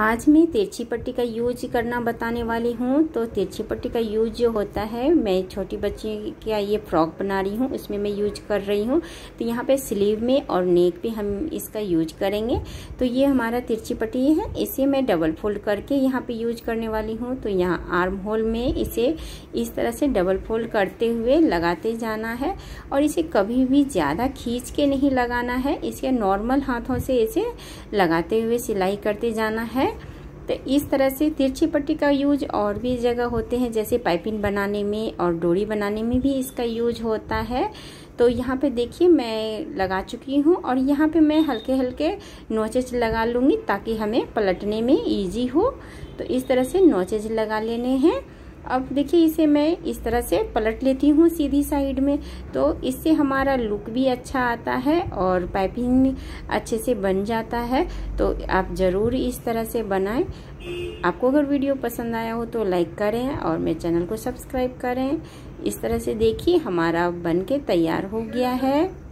आज मैं तिरछी पट्टी का यूज़ करना बताने वाली हूँ। तो तिरछी पट्टी का यूज़ जो होता है, मैं छोटी बच्ची का ये फ्रॉक बना रही हूँ, उसमें मैं यूज़ कर रही हूँ। तो यहाँ पे स्लीव में और नेक पे हम इसका यूज़ करेंगे। तो ये हमारा तिरछी पट्टी है, इसे मैं डबल फोल्ड करके यहाँ पे यूज़ करने वाली हूँ। तो यहाँ आर्म होल में इसे इस तरह से डबल फोल्ड करते हुए लगाते जाना है और इसे कभी भी ज़्यादा खींच के नहीं लगाना है। इसे नॉर्मल हाथों से इसे लगाते हुए सिलाई करते जाना है। तो इस तरह से तिरछी पट्टी का यूज़ और भी जगह होते हैं, जैसे पाइपिंग बनाने में और डोरी बनाने में भी इसका यूज़ होता है। तो यहाँ पे देखिए मैं लगा चुकी हूँ और यहाँ पे मैं हल्के हल्के नोचेज लगा लूँगी ताकि हमें पलटने में इजी हो। तो इस तरह से नोचेज लगा लेने हैं। अब देखिए, इसे मैं इस तरह से पलट लेती हूँ सीधी साइड में। तो इससे हमारा लुक भी अच्छा आता है और पाइपिंग अच्छे से बन जाता है। तो आप ज़रूर इस तरह से बनाएँ। आपको अगर वीडियो पसंद आया हो तो लाइक करें और मेरे चैनल को सब्सक्राइब करें। इस तरह से देखिए, हमारा बन के तैयार हो गया है।